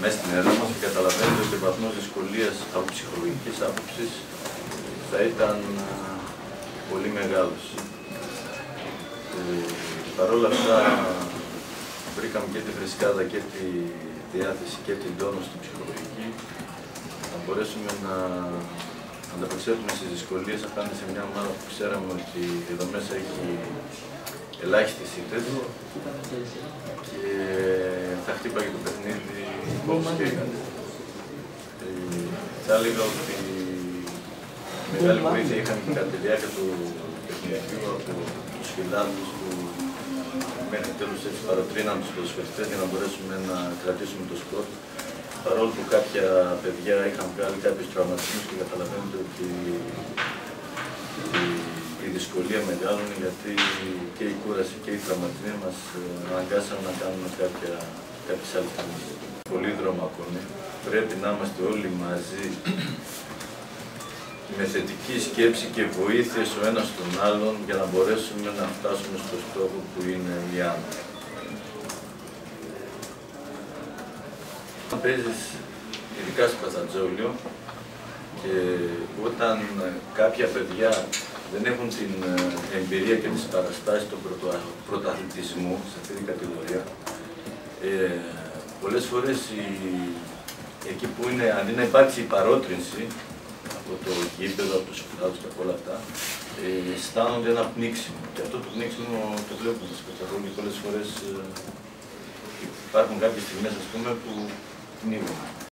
μέσα στην έρευνα μας και καταλαβαίνετε ότι ο βαθμός δυσκολίας από ψυχολογικής άποψης θα ήταν α, πολύ μεγάλος. Ε, Παρ' όλα αυτά βρήκαμε και τη φρεσκάδα και τη διάθεση και την τόνος στην ψυχολογική να μπορέσουμε να ανταπεξέλθουμε στις δυσκολίες απέναντι σε μια ομάδα που ξέραμε ότι εδώ μέσα έχει ελάχιστες ήττες και θα χτύπαγε το παιχνίδι όπως και έκανε. Ε, θα έλεγα ότι μεγάλη βοήθεια είχαμε και κατά τη διάρκεια του παιχνιδιού από τους φιλάθλους που μέχρι τέλους έτσι παροτρύναν τους ποδοσφαιριστές για να μπορέσουμε να κρατήσουμε το σκορ. Παρόλο που κάποια παιδιά είχαν βγάλει κάποιους τραυματισμούς και καταλαβαίνετε ότι η, η δυσκολία μεγάλωνε γιατί και η κούραση και οι τραυματισμοί μας ε, αναγκάσαν να κάνουμε κάποια, κάποιες άλλες Πολύ δρόμο ακόμη. Πρέπει να είμαστε όλοι μαζί με θετική σκέψη και βοήθεια ο ένας τον άλλον για να μπορέσουμε να φτάσουμε στο στόχο που είναι η άμυνα. Παίζεις ειδικά στο Πατατζόλιο και όταν κάποια παιδιά δεν έχουν την ε, εμπειρία και τις παραστάσεις του πρωταθλητισμού σε αυτή την κατηγορία, ε, πολλές φορές η, εκεί που είναι, αντί να υπάρξει η παρότρινση, από το γήπεδο, από τους φιλάδους και από όλα αυτά, ε, αισθάνονται ένα πνίξιμο. Και αυτό το πνίξιμο το βλέπουμε στο και πολλές φορές ε, υπάρχουν κάποιες στιγμές, ας πούμε, που πνίγουμε.